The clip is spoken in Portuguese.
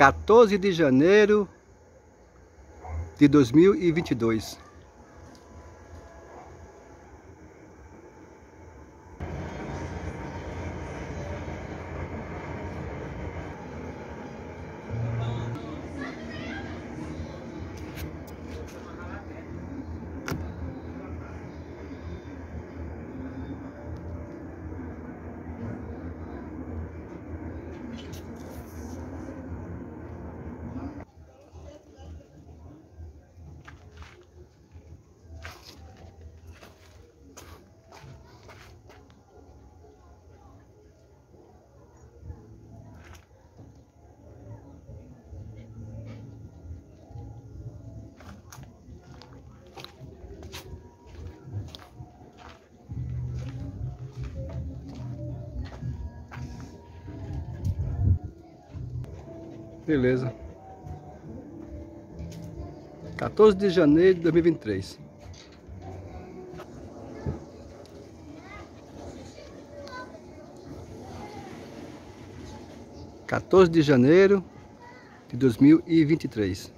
14 de janeiro de 2022. Beleza. 14 de janeiro de 2023. Quatorze de janeiro de dois mil e vinte e três.